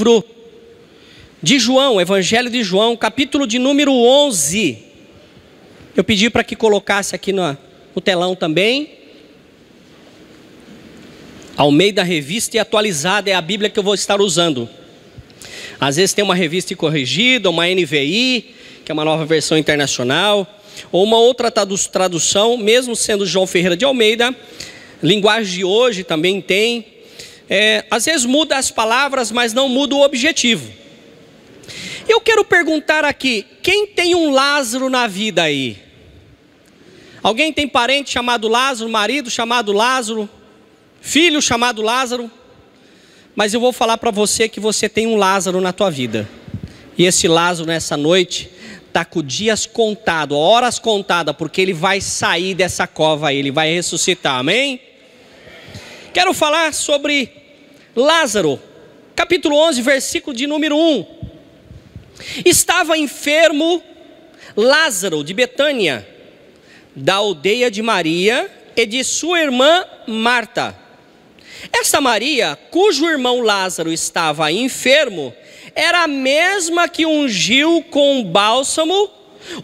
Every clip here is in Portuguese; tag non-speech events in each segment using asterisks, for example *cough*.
livro de João, Evangelho de João, capítulo de número 11. Eu pedi para que colocasse aqui no, no telão também. Almeida Revista e Atualizada é a Bíblia que eu vou estar usando. Às vezes tem uma revista corrigida, uma NVI, que é uma nova versão internacional, ou uma outra tradução, mesmo sendo João Ferreira de Almeida, linguagem de hoje também tem. É, às vezes muda as palavras, mas não muda o objetivo. Eu quero perguntar aqui: quem tem um Lázaro na vida aí? Alguém tem parente chamado Lázaro, marido chamado Lázaro, filho chamado Lázaro? Mas eu vou falar para você que você tem um Lázaro na tua vida. E esse Lázaro nessa noite está com dias contados, horas contadas, porque ele vai sair dessa cova aí, ele vai ressuscitar, amém? Quero falar sobre Lázaro, capítulo 11, versículo de número 1. Estava enfermo Lázaro de Betânia, da aldeia de Maria e de sua irmã Marta. Essa Maria, cujo irmão Lázaro estava enfermo, era a mesma que ungiu com bálsamo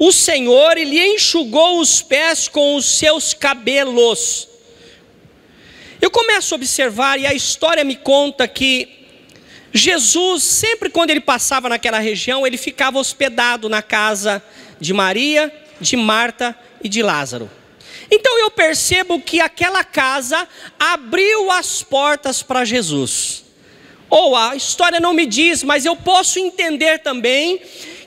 o Senhor e lhe enxugou os pés com os seus cabelos. Eu começo a observar e a história me conta que Jesus, sempre quando ele passava naquela região, ele ficava hospedado na casa de Maria, de Marta e de Lázaro. Então eu percebo que aquela casa abriu as portas para Jesus. Ou a história não me diz, mas eu posso entender também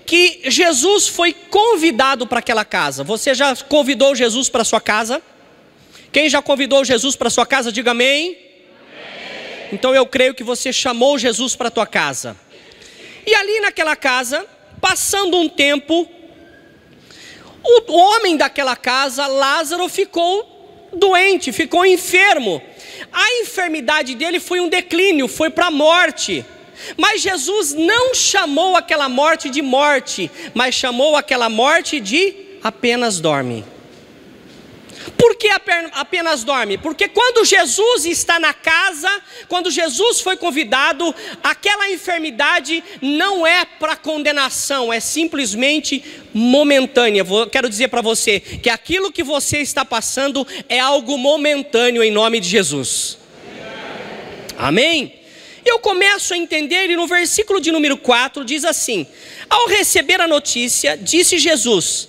que Jesus foi convidado para aquela casa. Você já convidou Jesus para sua casa? Quem já convidou Jesus para sua casa, diga amém. amém. Então eu creio que você chamou Jesus para a tua casa. E ali naquela casa, passando um tempo, o homem daquela casa, Lázaro, ficou doente, ficou enfermo. A enfermidade dele foi um declínio, foi para a morte. Mas Jesus não chamou aquela morte de morte, mas chamou aquela morte de apenas dorme. Por que apenas dorme? Porque quando Jesus está na casa, quando Jesus foi convidado, aquela enfermidade não é para condenação, é simplesmente momentânea. Quero dizer para você que aquilo que você está passando é algo momentâneo em nome de Jesus. Amém? Eu começo a entender, e no versículo de número 4 diz assim: Ao receber a notícia, disse Jesus: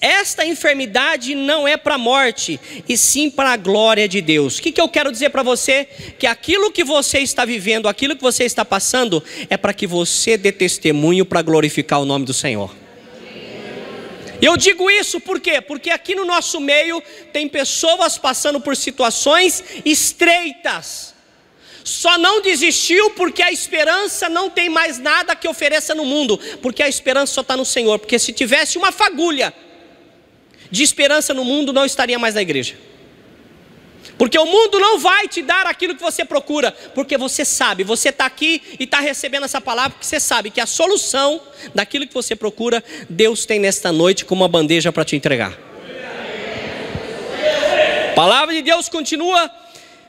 esta enfermidade não é para a morte, e sim para a glória de Deus. O que, que eu quero dizer para você? Que aquilo que você está vivendo, aquilo que você está passando, é para que você dê testemunho para glorificar o nome do Senhor. Eu digo isso por quê? Porque aqui no nosso meio tem pessoas passando por situações estreitas só não desistiu porque a esperança não tem mais nada que ofereça no mundo, porque a esperança só está no Senhor. Porque se tivesse uma fagulha de esperança no mundo, não estaria mais na igreja. Porque o mundo não vai te dar aquilo que você procura, porque você sabe, você está aqui e está recebendo essa palavra, porque você sabe que a solução daquilo que você procura, Deus tem nesta noite como uma bandeja para te entregar. A palavra de Deus continua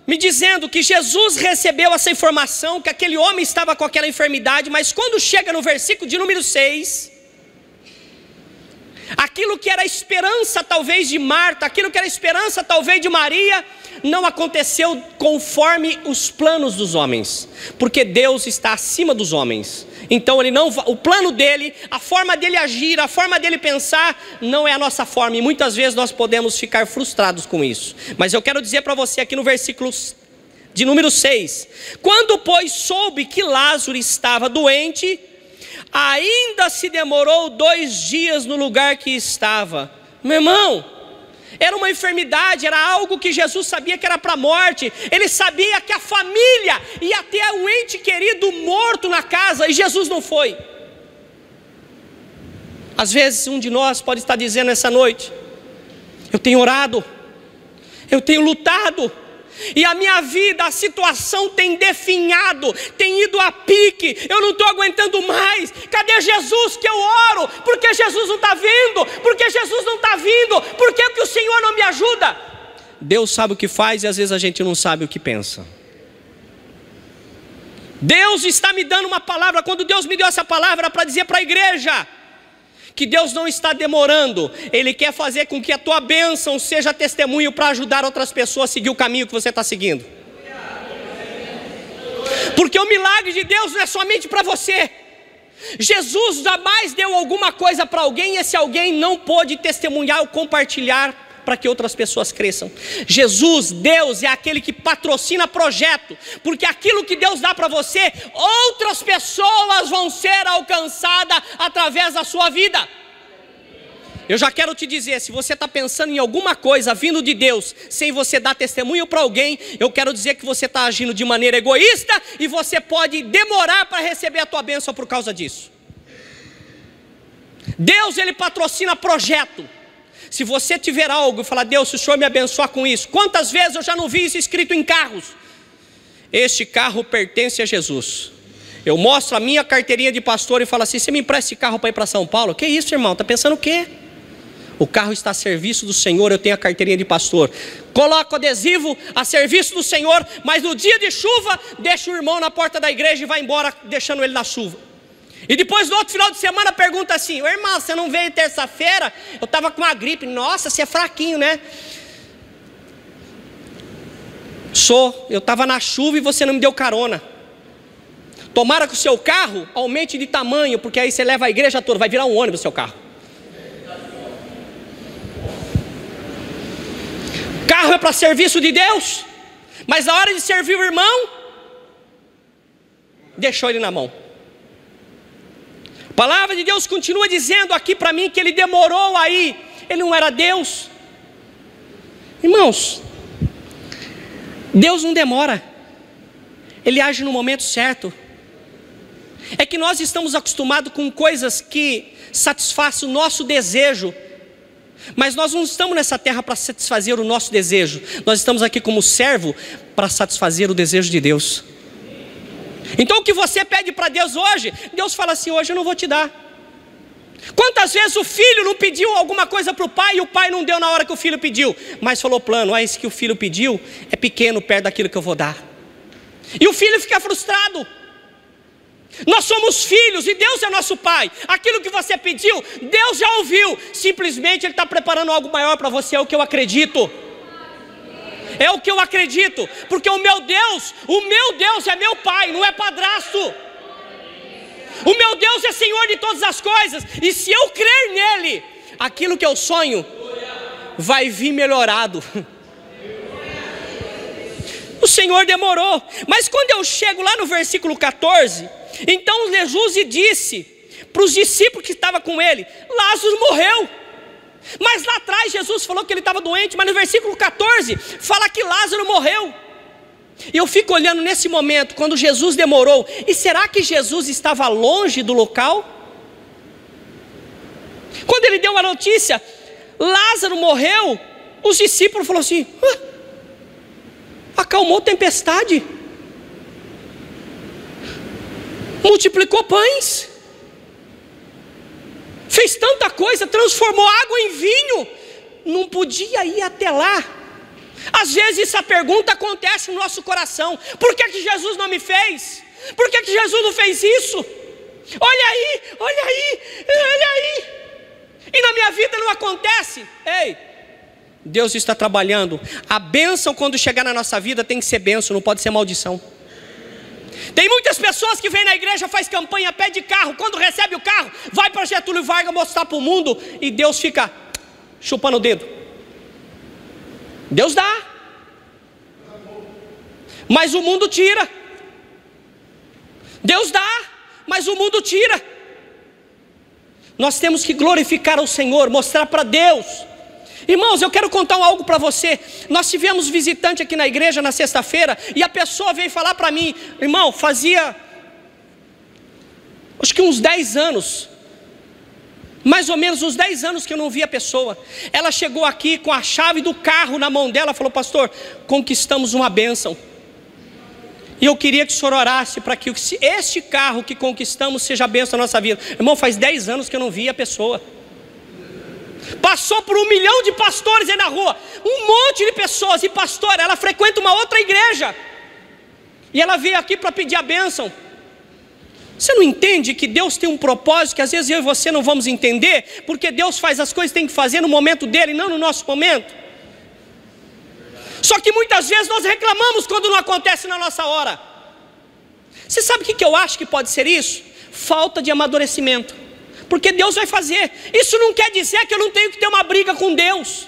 me dizendo que Jesus recebeu essa informação, que aquele homem estava com aquela enfermidade, mas quando chega no versículo de número 6, aquilo que era esperança talvez de Marta, aquilo que era esperança talvez de Maria, não aconteceu conforme os planos dos homens, porque Deus está acima dos homens. Então ele não, o plano dele, a forma dele agir, a forma dele pensar, não é a nossa forma. E muitas vezes nós podemos ficar frustrados com isso. Mas eu quero dizer para você aqui no versículo de número 6: Quando, pois, soube que Lázaro estava doente, ainda se demorou dois dias no lugar que estava. Meu irmão, era uma enfermidade, era algo que Jesus sabia que era para a morte. Ele sabia que a família ia ter um ente querido morto na casa e Jesus não foi. Às vezes um de nós pode estar dizendo essa noite: Eu tenho orado, eu tenho lutado, e a minha vida, a situação tem definhado, tem ido a pique, eu não estou aguentando mais. Cadê Jesus que eu oro? Por que Jesus não está vindo? Por que Jesus não está vindo? Por que, que o Senhor não me ajuda? Deus sabe o que faz e às vezes a gente não sabe o que pensa. Deus está me dando uma palavra. Quando Deus me deu essa palavra para dizer para a igreja que Deus não está demorando, Ele quer fazer com que a tua bênção seja testemunho para ajudar outras pessoas a seguir o caminho que você está seguindo. Porque o milagre de Deus não é somente para você. Jesus jamais deu alguma coisa para alguém e esse alguém não pôde testemunhar ou compartilhar para que outras pessoas cresçam. Jesus, Deus, é aquele que patrocina projeto, porque aquilo que Deus dá para você, outras pessoas vão ser alcançadas através da sua vida. Eu já quero te dizer, se você está pensando em alguma coisa vindo de Deus, sem você dar testemunho para alguém, eu quero dizer que você está agindo de maneira egoísta e você pode demorar para receber a tua bênção por causa disso. Deus ele patrocina projeto. Se você tiver algo e falar, Deus, se o Senhor me abençoar com isso, quantas vezes eu já não vi isso escrito em carros? Este carro pertence a Jesus. Eu mostro a minha carteirinha de pastor e falo assim: você me empresta esse carro para ir para São Paulo? Que isso, irmão? Está pensando o quê? O carro está a serviço do Senhor, eu tenho a carteirinha de pastor. Coloco adesivo a serviço do Senhor, mas no dia de chuva, deixa o irmão na porta da igreja e vai embora, deixando ele na chuva. E depois no outro final de semana pergunta assim: irmão, você não veio terça-feira? Eu estava com uma gripe. Nossa, você é fraquinho, né? Sou, eu estava na chuva e você não me deu carona. Tomara que o seu carro aumente de tamanho, porque aí você leva a igreja toda, vai virar um ônibus o seu carro. Carro é para serviço de Deus, mas na hora de servir o irmão, deixou ele na mão palavra de Deus continua dizendo aqui para mim que ele demorou aí, ele não era Deus. Irmãos, Deus não demora, Ele age no momento certo. É que nós estamos acostumados com coisas que satisfazem o nosso desejo, mas nós não estamos nessa terra para satisfazer o nosso desejo, nós estamos aqui como servo para satisfazer o desejo de Deus. Então o que você pede para Deus hoje, Deus fala assim: hoje eu não vou te dar. Quantas vezes o filho não pediu alguma coisa para o pai e o pai não deu na hora que o filho pediu, mas falou plano, ah, esse que o filho pediu é pequeno perto daquilo que eu vou dar. E o filho fica frustrado. Nós somos filhos e Deus é nosso pai. Aquilo que você pediu, Deus já ouviu. Simplesmente Ele está preparando algo maior para você, é o que eu acredito é o que eu acredito, porque o meu Deus, o meu Deus é meu Pai, não é padrasto. O meu Deus é Senhor de todas as coisas, e se eu crer nele, aquilo que eu sonho vai vir melhorado. *laughs* O Senhor demorou, mas quando eu chego lá no versículo 14, então Jesus disse para os discípulos que estavam com ele: Lázaro morreu. Mas lá atrás Jesus falou que ele estava doente, mas no versículo 14 fala que Lázaro morreu. E eu fico olhando nesse momento, quando Jesus demorou, e será que Jesus estava longe do local? Quando ele deu a notícia, Lázaro morreu, os discípulos falaram assim: acalmou a tempestade, multiplicou pães fez tanta coisa, transformou água em vinho, não podia ir até lá. Às vezes essa pergunta acontece no nosso coração: por que, que Jesus não me fez? Por que, que Jesus não fez isso? Olha aí, olha aí, olha aí. E na minha vida não acontece. Ei, Deus está trabalhando. A bênção, quando chegar na nossa vida, tem que ser bênção, não pode ser maldição. Tem muitas pessoas que vêm na igreja, faz campanha, pede carro, quando recebe o carro, vai para Getúlio Vargas mostrar para o mundo e Deus fica chupando o dedo. Deus dá, mas o mundo tira. Deus dá, mas o mundo tira. Nós temos que glorificar o Senhor, mostrar para Deus Irmãos, eu quero contar algo para você. Nós tivemos visitante aqui na igreja na sexta-feira e a pessoa veio falar para mim, irmão, fazia acho que uns 10 anos, mais ou menos uns 10 anos que eu não via a pessoa. Ela chegou aqui com a chave do carro na mão dela, falou: "Pastor, conquistamos uma bênção". E eu queria que o senhor orasse para que este carro que conquistamos seja a bênção da nossa vida. Irmão, faz 10 anos que eu não via a pessoa. Passou por um milhão de pastores aí na rua, um monte de pessoas, e pastora, ela frequenta uma outra igreja. E ela veio aqui para pedir a bênção. Você não entende que Deus tem um propósito que às vezes eu e você não vamos entender, porque Deus faz as coisas que tem que fazer no momento dele, não no nosso momento. Só que muitas vezes nós reclamamos quando não acontece na nossa hora. Você sabe o que eu acho que pode ser isso? Falta de amadurecimento. Porque Deus vai fazer. Isso não quer dizer que eu não tenho que ter uma briga com Deus.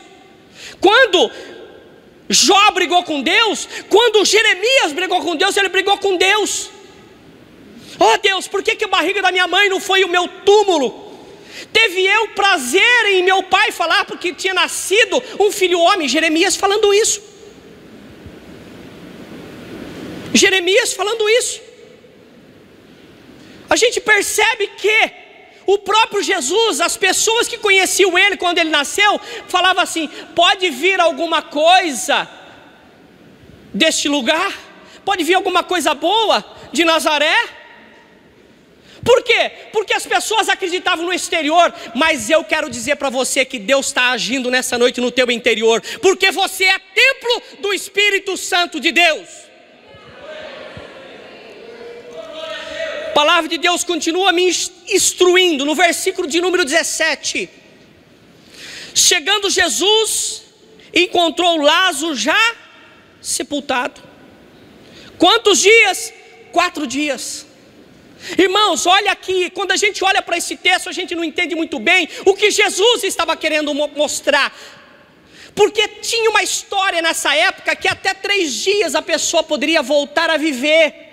Quando Jó brigou com Deus, quando Jeremias brigou com Deus, ele brigou com Deus. Oh Deus, por que, que a barriga da minha mãe não foi o meu túmulo? Teve eu prazer em meu pai falar porque tinha nascido um filho homem, Jeremias falando isso. Jeremias falando isso. A gente percebe que o próprio Jesus, as pessoas que conheciam ele quando ele nasceu, falavam assim: pode vir alguma coisa deste lugar? Pode vir alguma coisa boa de Nazaré? Por quê? Porque as pessoas acreditavam no exterior, mas eu quero dizer para você que Deus está agindo nessa noite no teu interior, porque você é templo do Espírito Santo de Deus. Palavra de Deus continua me instruindo no versículo de número 17. Chegando Jesus, encontrou Lázaro já sepultado. Quantos dias? Quatro dias. Irmãos, olha aqui, quando a gente olha para esse texto, a gente não entende muito bem o que Jesus estava querendo mostrar. Porque tinha uma história nessa época que até três dias a pessoa poderia voltar a viver.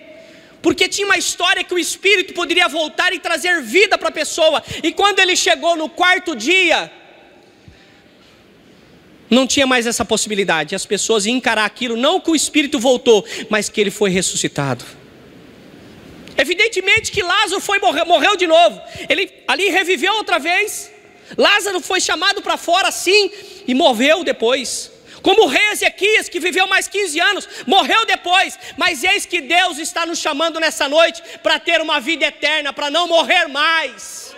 Porque tinha uma história que o Espírito poderia voltar e trazer vida para a pessoa. E quando ele chegou no quarto dia, não tinha mais essa possibilidade. As pessoas iam encarar aquilo, não que o Espírito voltou, mas que ele foi ressuscitado. Evidentemente que Lázaro foi morreu de novo. Ele ali reviveu outra vez. Lázaro foi chamado para fora sim e morreu depois. Como o rei Ezequias, que viveu mais 15 anos, morreu depois. Mas eis que Deus está nos chamando nessa noite para ter uma vida eterna, para não morrer mais.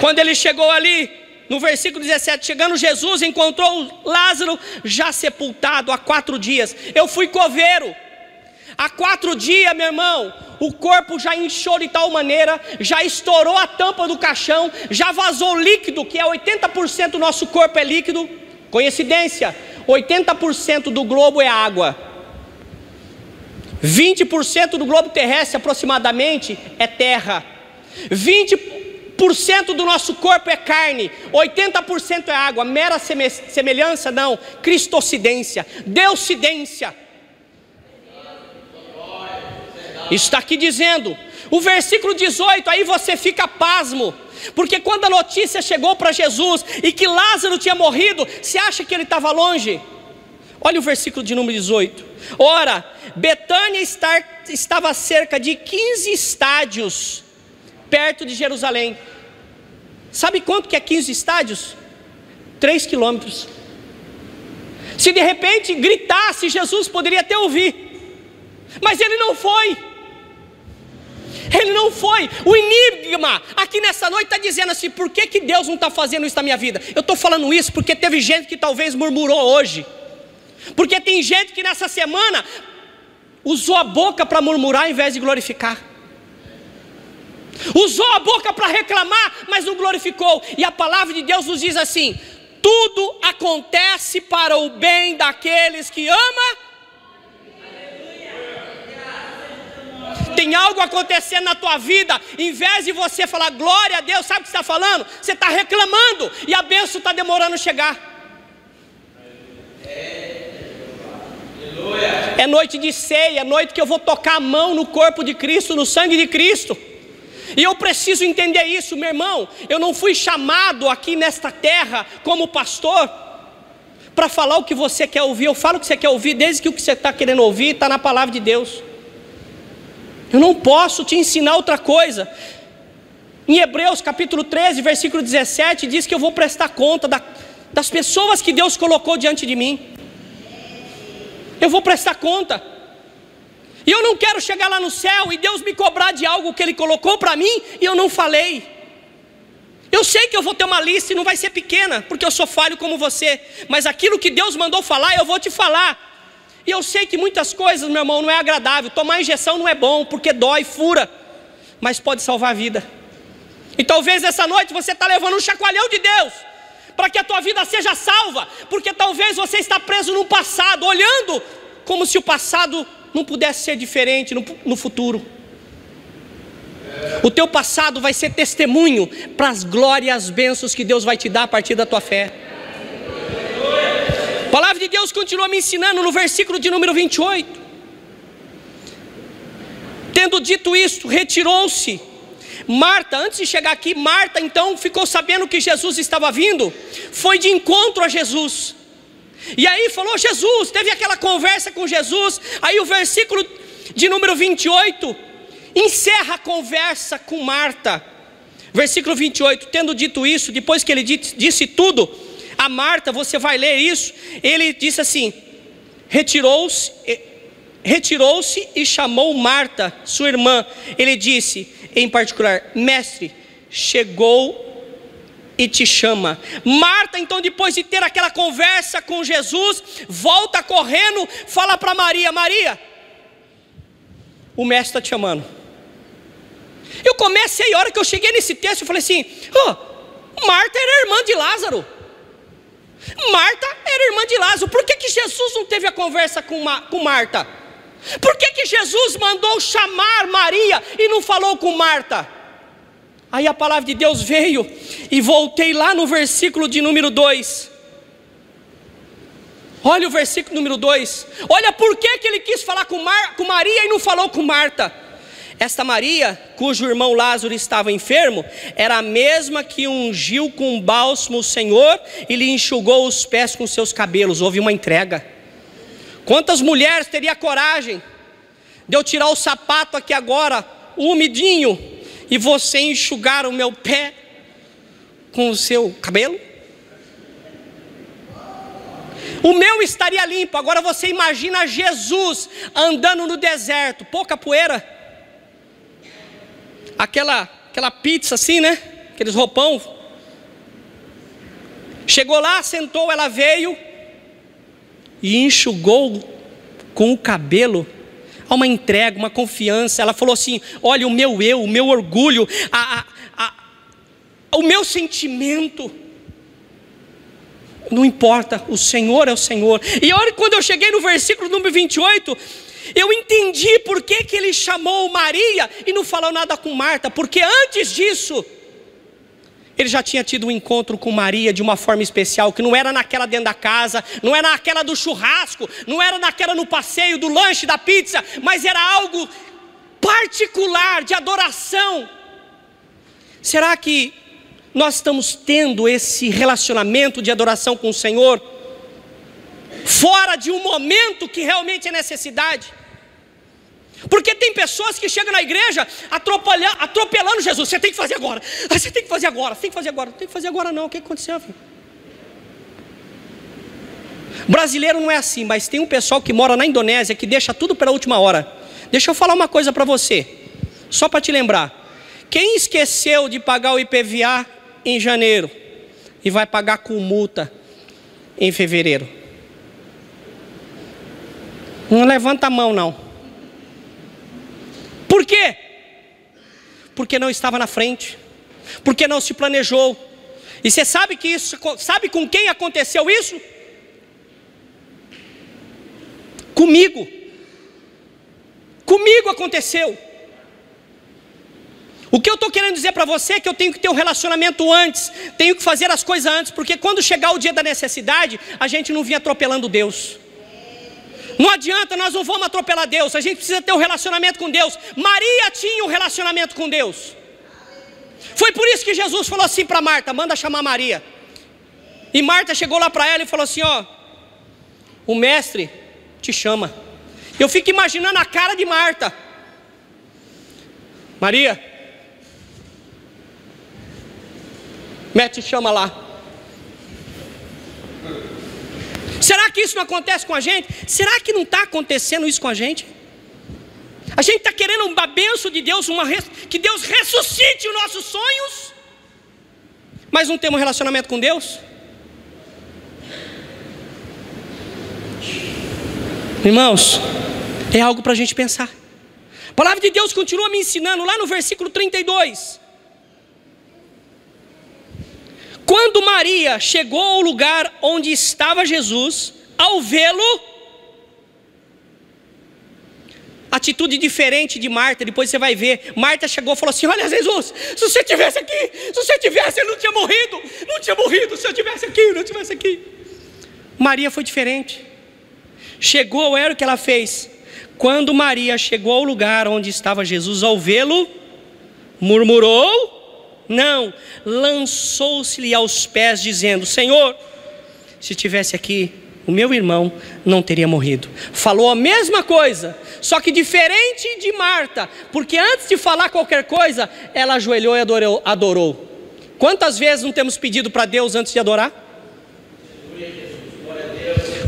Quando ele chegou ali, no versículo 17, chegando Jesus, encontrou Lázaro já sepultado há quatro dias. Eu fui coveiro. Há quatro dias, meu irmão, o corpo já inchou de tal maneira, já estourou a tampa do caixão, já vazou líquido, que é 80% do nosso corpo é líquido. Coincidência, 80% do globo é água. 20% do globo terrestre aproximadamente é terra. 20% do nosso corpo é carne, 80% é água. Mera semelhança? Não. Cristocidência, deucidência. Está aqui dizendo, o versículo 18, aí você fica pasmo. Porque quando a notícia chegou para Jesus e que Lázaro tinha morrido, você acha que ele estava longe? Olha o versículo de número 18. Ora, Betânia está, estava cerca de 15 estádios perto de Jerusalém. Sabe quanto que é 15 estádios? 3 quilômetros. Se de repente gritasse, Jesus poderia até ouvir. Mas ele não foi. Ele não foi. O enigma aqui nessa noite está dizendo assim: por que, que Deus não está fazendo isso na minha vida? Eu estou falando isso porque teve gente que talvez murmurou hoje. Porque tem gente que nessa semana usou a boca para murmurar ao invés de glorificar. Usou a boca para reclamar, mas não glorificou. E a palavra de Deus nos diz assim: tudo acontece para o bem daqueles que ama tem algo acontecendo na tua vida, em vez de você falar glória a Deus, sabe o que está falando? Você está reclamando e a bênção está demorando a chegar. É noite de ceia, é noite que eu vou tocar a mão no corpo de Cristo, no sangue de Cristo. E eu preciso entender isso, meu irmão. Eu não fui chamado aqui nesta terra como pastor para falar o que você quer ouvir. Eu falo o que você quer ouvir, desde que o que você está querendo ouvir está na palavra de Deus. Eu não posso te ensinar outra coisa. Em Hebreus capítulo 13, versículo 17, diz que eu vou prestar conta da, das pessoas que Deus colocou diante de mim. Eu vou prestar conta. E eu não quero chegar lá no céu e Deus me cobrar de algo que Ele colocou para mim e eu não falei. Eu sei que eu vou ter uma lista e não vai ser pequena, porque eu sou falho como você. Mas aquilo que Deus mandou falar, eu vou te falar. E eu sei que muitas coisas, meu irmão, não é agradável. Tomar injeção não é bom, porque dói, fura, mas pode salvar a vida. E talvez essa noite você está levando um chacoalhão de Deus para que a tua vida seja salva, porque talvez você está preso no passado, olhando como se o passado não pudesse ser diferente no, no futuro. O teu passado vai ser testemunho para as glórias as bênçãos que Deus vai te dar a partir da tua fé. Palavra de Deus continua me ensinando no versículo de número 28. Tendo dito isso, retirou-se Marta, antes de chegar aqui, Marta então ficou sabendo que Jesus estava vindo, foi de encontro a Jesus. E aí falou Jesus, teve aquela conversa com Jesus. Aí o versículo de número 28 encerra a conversa com Marta. Versículo 28, tendo dito isso, depois que ele disse tudo a Marta, você vai ler isso. Ele disse assim: retirou-se, retirou-se e chamou Marta, sua irmã. Ele disse: em particular: Mestre, chegou e te chama. Marta, então, depois de ter aquela conversa com Jesus, volta correndo, fala para Maria: Maria, o mestre está te chamando. Eu comecei, a hora que eu cheguei nesse texto, eu falei assim: oh, Marta era irmã de Lázaro. Marta era irmã de Lázaro. Por que, que Jesus não teve a conversa com, com Marta? Por que, que Jesus mandou chamar Maria e não falou com Marta? Aí a palavra de Deus veio e voltei lá no versículo de número 2. Olha o versículo número 2. Olha por que, que ele quis falar com, Mar, com Maria e não falou com Marta. Esta Maria, cujo irmão Lázaro estava enfermo, era a mesma que ungiu com bálsamo o Senhor e lhe enxugou os pés com seus cabelos. Houve uma entrega. Quantas mulheres teria coragem de eu tirar o sapato aqui agora, umidinho, e você enxugar o meu pé com o seu cabelo? O meu estaria limpo. Agora você imagina Jesus andando no deserto, pouca poeira. Aquela aquela pizza assim, né? Aqueles roupão. Chegou lá, sentou, ela veio, e enxugou com o cabelo. Há uma entrega, uma confiança. Ela falou assim: Olha, o meu eu, o meu orgulho, a, a, a, o meu sentimento. Não importa, o Senhor é o Senhor. E olha, quando eu cheguei no versículo número 28, eu entendi por que, que ele chamou Maria e não falou nada com Marta, porque antes disso, ele já tinha tido um encontro com Maria de uma forma especial, que não era naquela dentro da casa, não era naquela do churrasco, não era naquela no passeio do lanche, da pizza, mas era algo particular de adoração. Será que nós estamos tendo esse relacionamento de adoração com o Senhor? Fora de um momento que realmente é necessidade? Porque tem pessoas que chegam na igreja atropelando Jesus. Você tem que fazer agora. Você tem que fazer agora. Você tem que fazer agora. Não tem que fazer agora não. O que aconteceu, filho? Brasileiro não é assim, mas tem um pessoal que mora na Indonésia que deixa tudo para a última hora. Deixa eu falar uma coisa para você, só para te lembrar. Quem esqueceu de pagar o IPVA em janeiro e vai pagar com multa em fevereiro? Não levanta a mão, não. Por quê? Porque não estava na frente, porque não se planejou. E você sabe que isso, sabe com quem aconteceu isso? Comigo. Comigo aconteceu. O que eu estou querendo dizer para você é que eu tenho que ter um relacionamento antes, tenho que fazer as coisas antes, porque quando chegar o dia da necessidade, a gente não vinha atropelando Deus. Não adianta, nós não vamos atropelar Deus, a gente precisa ter um relacionamento com Deus. Maria tinha um relacionamento com Deus. Foi por isso que Jesus falou assim para Marta: manda chamar Maria. E Marta chegou lá para ela e falou assim: ó, o mestre te chama. Eu fico imaginando a cara de Marta. Maria, mestre te chama lá. Será que isso não acontece com a gente? Será que não está acontecendo isso com a gente? A gente está querendo uma benção de Deus, uma que Deus ressuscite os nossos sonhos, mas não temos relacionamento com Deus? Irmãos, é algo para a gente pensar. A palavra de Deus continua me ensinando lá no versículo 32. Quando Maria chegou ao lugar onde estava Jesus, ao vê-lo, atitude diferente de Marta, depois você vai ver. Marta chegou e falou assim: Olha, Jesus, se você tivesse aqui, se você tivesse, ele não tinha morrido, não tinha morrido, se eu tivesse aqui, não tivesse aqui. Maria foi diferente. Chegou, era o que ela fez. Quando Maria chegou ao lugar onde estava Jesus, ao vê-lo, murmurou, não, lançou-se-lhe aos pés, dizendo: Senhor, se tivesse aqui, o meu irmão não teria morrido. Falou a mesma coisa, só que diferente de Marta, porque antes de falar qualquer coisa, ela ajoelhou e adorou. adorou. Quantas vezes não temos pedido para Deus antes de adorar?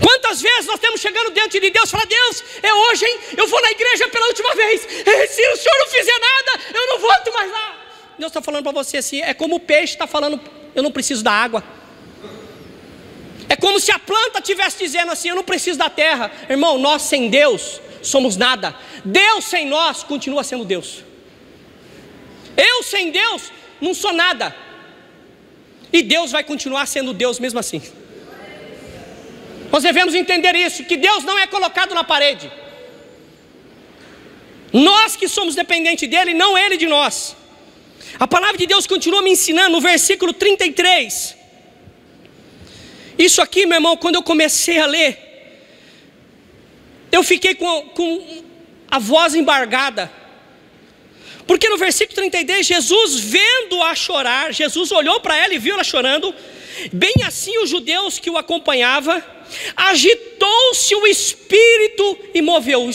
Quantas vezes nós temos chegando diante de Deus e falar, Deus, é hoje, hein? Eu vou na igreja pela última vez. Se o Senhor não fizer nada, eu não volto mais lá. Deus está falando para você assim, é como o peixe está falando, eu não preciso da água. É como se a planta estivesse dizendo assim: Eu não preciso da terra. Irmão, nós sem Deus somos nada. Deus sem nós continua sendo Deus. Eu sem Deus não sou nada. E Deus vai continuar sendo Deus mesmo assim. Nós devemos entender isso: que Deus não é colocado na parede. Nós que somos dependentes dEle, não Ele de nós. A palavra de Deus continua me ensinando no versículo 33. Isso aqui, meu irmão, quando eu comecei a ler, eu fiquei com, com a voz embargada. Porque no versículo 32, Jesus vendo-a chorar, Jesus olhou para ela e viu ela chorando. Bem assim os judeus que o acompanhavam, agitou-se o espírito e moveu,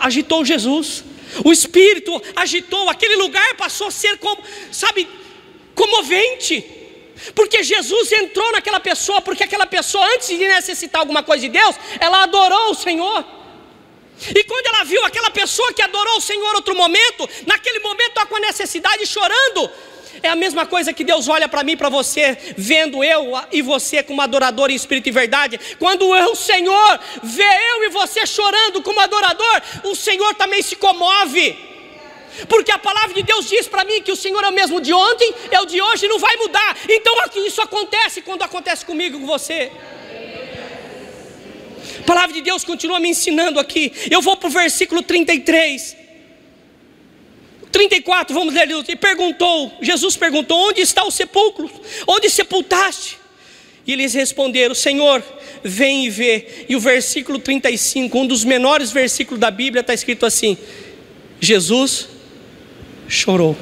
agitou Jesus. O espírito agitou, aquele lugar passou a ser como, sabe, comovente. Porque Jesus entrou naquela pessoa, porque aquela pessoa, antes de necessitar alguma coisa de Deus, ela adorou o Senhor. E quando ela viu aquela pessoa que adorou o Senhor outro momento, naquele momento está com a necessidade chorando. É a mesma coisa que Deus olha para mim, para você, vendo eu e você como adorador em espírito e verdade. Quando o Senhor vê eu e você chorando como adorador, o Senhor também se comove. Porque a palavra de Deus diz para mim que o Senhor é o mesmo de ontem, é o de hoje e não vai mudar. Então isso acontece quando acontece comigo com você. A palavra de Deus continua me ensinando aqui. Eu vou para o versículo 33. 34, vamos ler. E perguntou, Jesus perguntou: Onde está o sepulcro? Onde sepultaste? E eles responderam: Senhor, vem e vê. E o versículo 35, um dos menores versículos da Bíblia, está escrito assim: Jesus chorou.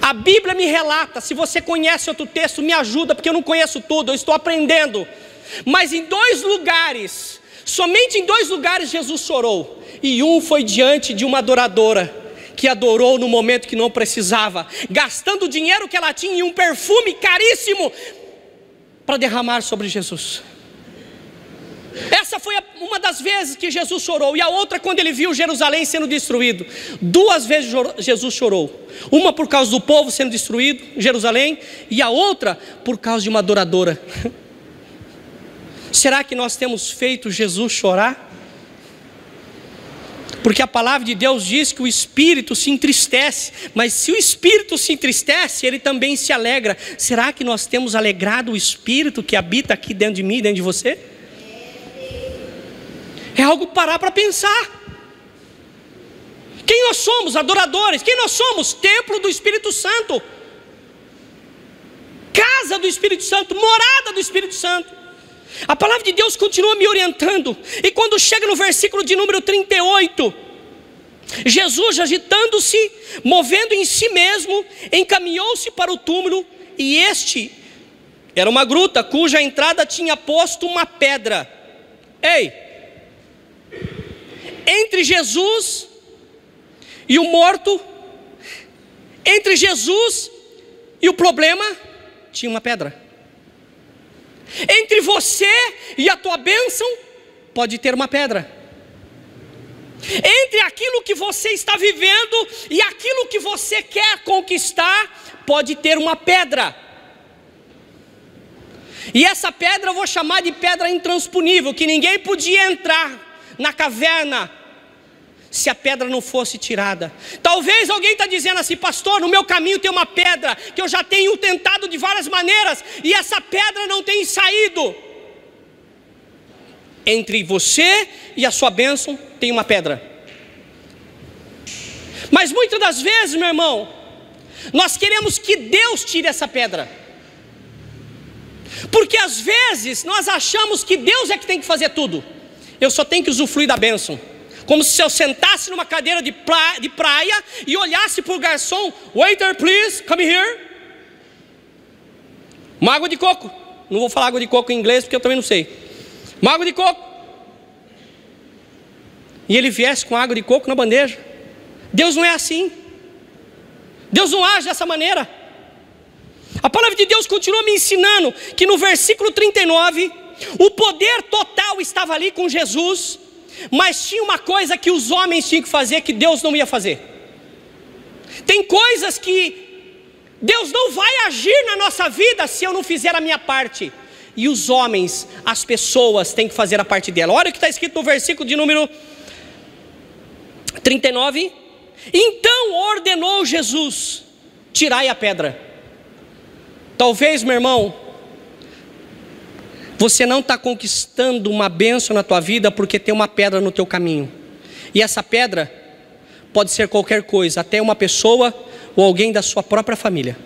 A Bíblia me relata, se você conhece outro texto, me ajuda, porque eu não conheço tudo, eu estou aprendendo. Mas em dois lugares, somente em dois lugares Jesus chorou. E um foi diante de uma adoradora, que adorou no momento que não precisava, gastando o dinheiro que ela tinha em um perfume caríssimo para derramar sobre Jesus. Essa foi uma das vezes que Jesus chorou, e a outra quando ele viu Jerusalém sendo destruído. Duas vezes Jesus chorou. Uma por causa do povo sendo destruído, Jerusalém, e a outra por causa de uma adoradora. *laughs* Será que nós temos feito Jesus chorar? Porque a palavra de Deus diz que o espírito se entristece, mas se o espírito se entristece, ele também se alegra. Será que nós temos alegrado o espírito que habita aqui dentro de mim, dentro de você? É algo parar para pensar. Quem nós somos? Adoradores. Quem nós somos? Templo do Espírito Santo. Casa do Espírito Santo, morada do Espírito Santo. A palavra de Deus continua me orientando. E quando chega no versículo de número 38, Jesus, agitando-se, movendo em si mesmo, encaminhou-se para o túmulo, e este era uma gruta cuja entrada tinha posto uma pedra. Ei, entre Jesus e o morto, entre Jesus e o problema, tinha uma pedra. Entre você e a tua bênção, pode ter uma pedra. Entre aquilo que você está vivendo e aquilo que você quer conquistar, pode ter uma pedra. E essa pedra eu vou chamar de pedra intransponível, que ninguém podia entrar na caverna se a pedra não fosse tirada. Talvez alguém está dizendo assim, pastor, no meu caminho tem uma pedra que eu já tenho tentado de várias maneiras e essa pedra não tem saído. Entre você e a sua bênção tem uma pedra. Mas muitas das vezes, meu irmão, nós queremos que Deus tire essa pedra. Porque às vezes nós achamos que Deus é que tem que fazer tudo. Eu só tenho que usufruir da bênção como se eu sentasse numa cadeira de praia, de praia e olhasse para o garçom, waiter please, come here. Uma água de coco. Não vou falar água de coco em inglês porque eu também não sei. Uma água de coco. E ele viesse com água de coco na bandeja. Deus não é assim. Deus não age dessa maneira. A palavra de Deus continua me ensinando que no versículo 39, o poder total estava ali com Jesus mas tinha uma coisa que os homens tinham que fazer que Deus não ia fazer. Tem coisas que Deus não vai agir na nossa vida se eu não fizer a minha parte. E os homens, as pessoas, têm que fazer a parte dela. Olha o que está escrito no versículo de número 39. Então ordenou Jesus: tirai a pedra. Talvez, meu irmão, você não está conquistando uma bênção na tua vida porque tem uma pedra no teu caminho. E essa pedra pode ser qualquer coisa, até uma pessoa ou alguém da sua própria família.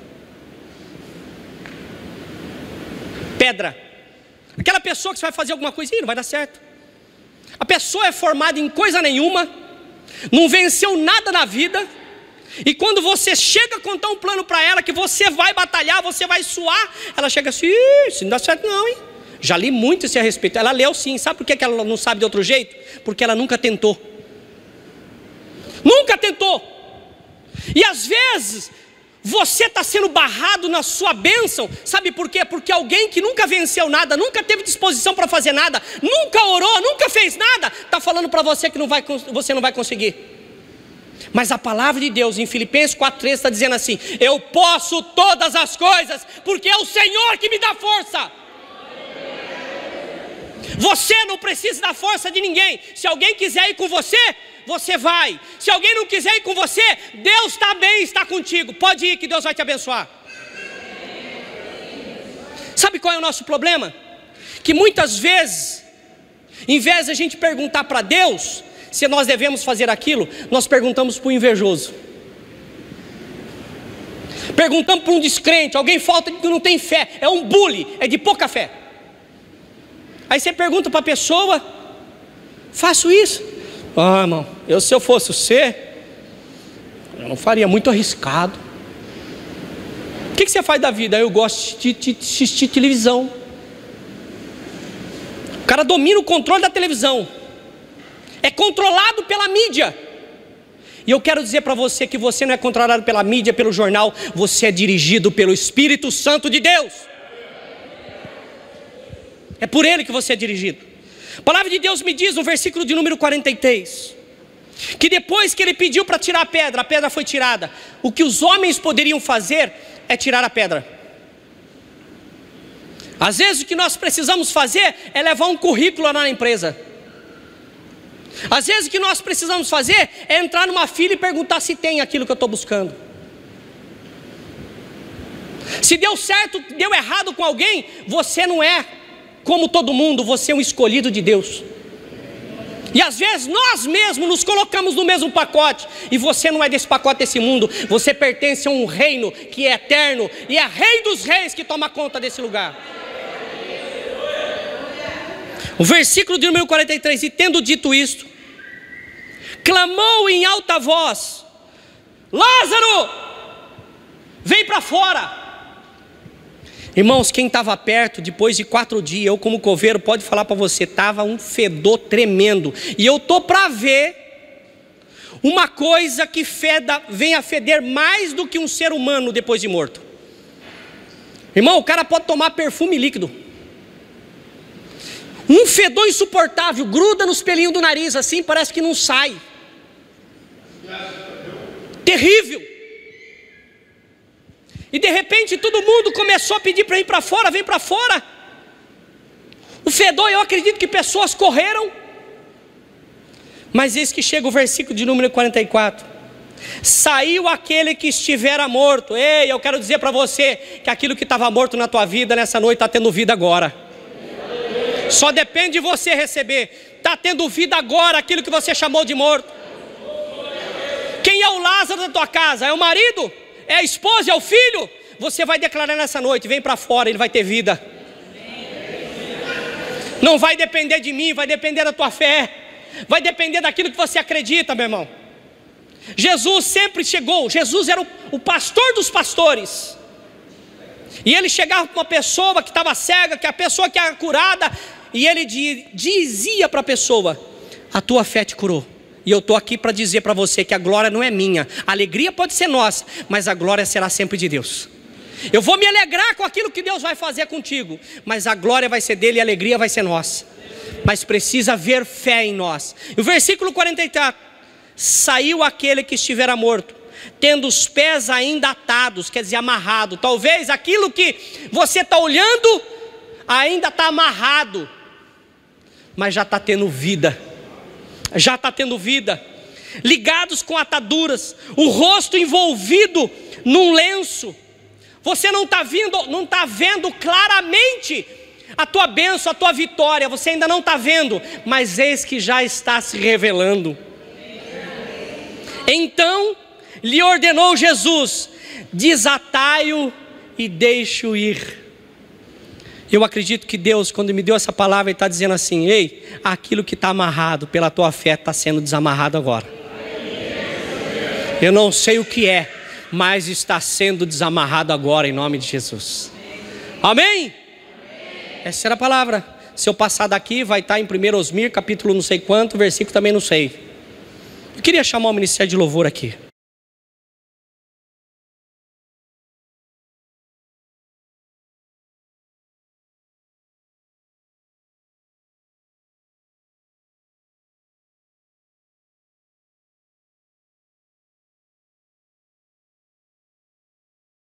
Pedra. Aquela pessoa que você vai fazer alguma coisa e não vai dar certo. A pessoa é formada em coisa nenhuma, não venceu nada na vida, e quando você chega a contar um plano para ela que você vai batalhar, você vai suar, ela chega assim: isso não dá certo, não, hein? Já li muito esse a respeito. Ela leu sim. Sabe por que ela não sabe de outro jeito? Porque ela nunca tentou. Nunca tentou. E às vezes você está sendo barrado na sua bênção, sabe por quê? Porque alguém que nunca venceu nada, nunca teve disposição para fazer nada, nunca orou, nunca fez nada, está falando para você que não vai, você não vai conseguir. Mas a palavra de Deus em Filipenses 4,3 está dizendo assim: Eu posso todas as coisas, porque é o Senhor que me dá força. Você não precisa da força de ninguém. Se alguém quiser ir com você, você vai. Se alguém não quiser ir com você, Deus também está contigo. Pode ir que Deus vai te abençoar. Sabe qual é o nosso problema? Que muitas vezes, em vez de a gente perguntar para Deus se nós devemos fazer aquilo, nós perguntamos para o invejoso. Perguntamos para um descrente, alguém falta que não tem fé, é um bully, é de pouca fé. Aí você pergunta para a pessoa: faço isso? Ah, irmão, eu se eu fosse você, eu não faria muito arriscado. O que, que você faz da vida? Eu gosto de, de, de assistir televisão. O cara domina o controle da televisão. É controlado pela mídia. E eu quero dizer para você que você não é controlado pela mídia, pelo jornal, você é dirigido pelo Espírito Santo de Deus. É por ele que você é dirigido. A palavra de Deus me diz no versículo de número 43 que depois que ele pediu para tirar a pedra, a pedra foi tirada. O que os homens poderiam fazer é tirar a pedra. Às vezes o que nós precisamos fazer é levar um currículo na empresa. Às vezes o que nós precisamos fazer é entrar numa fila e perguntar se tem aquilo que eu estou buscando. Se deu certo, deu errado com alguém, você não é como todo mundo, você é um escolhido de Deus. E às vezes nós mesmos nos colocamos no mesmo pacote, e você não é desse pacote desse mundo, você pertence a um reino que é eterno, e é Rei dos Reis que toma conta desse lugar. O versículo de número 43: E tendo dito isto, clamou em alta voz: Lázaro, vem para fora. Irmãos, quem estava perto, depois de quatro dias, eu como coveiro, pode falar para você, estava um fedor tremendo. E eu tô para ver uma coisa que feda, venha a feder mais do que um ser humano depois de morto. Irmão, o cara pode tomar perfume líquido. Um fedor insuportável, gruda nos pelinhos do nariz assim, parece que não sai. Terrível. E de repente todo mundo começou a pedir para ir para fora, vem para fora. O fedor, eu acredito que pessoas correram. Mas eis que chega o versículo de número 44. Saiu aquele que estivera morto. Ei, eu quero dizer para você que aquilo que estava morto na tua vida nessa noite está tendo vida agora. Só depende de você receber. Está tendo vida agora aquilo que você chamou de morto. Quem é o Lázaro da tua casa? É o marido? É a esposa? É o filho? Você vai declarar nessa noite: vem para fora, ele vai ter vida. Não vai depender de mim, vai depender da tua fé. Vai depender daquilo que você acredita, meu irmão. Jesus sempre chegou, Jesus era o, o pastor dos pastores. E ele chegava para uma pessoa que estava cega, que a pessoa que era curada, e ele dizia para a pessoa: A tua fé te curou. E eu estou aqui para dizer para você que a glória não é minha, a alegria pode ser nossa, mas a glória será sempre de Deus. Eu vou me alegrar com aquilo que Deus vai fazer contigo, mas a glória vai ser dele e a alegria vai ser nossa. Mas precisa haver fé em nós. E o versículo 44: Saiu aquele que estivera morto, tendo os pés ainda atados, quer dizer, amarrado. Talvez aquilo que você está olhando ainda está amarrado, mas já está tendo vida. Já está tendo vida. Ligados com ataduras, o rosto envolvido num lenço. Você não está vendo, não está vendo claramente a tua bênção, a tua vitória. Você ainda não está vendo, mas eis que já está se revelando. Então lhe ordenou Jesus: desatai-o e deixe-o ir. Eu acredito que Deus, quando me deu essa palavra, Ele está dizendo assim: ei, aquilo que está amarrado pela tua fé está sendo desamarrado agora. Eu não sei o que é, mas está sendo desamarrado agora em nome de Jesus. Amém? Essa era a palavra. Se eu passar daqui, vai estar em 1 Osmir, capítulo não sei quanto, versículo também não sei. Eu queria chamar o ministério de louvor aqui.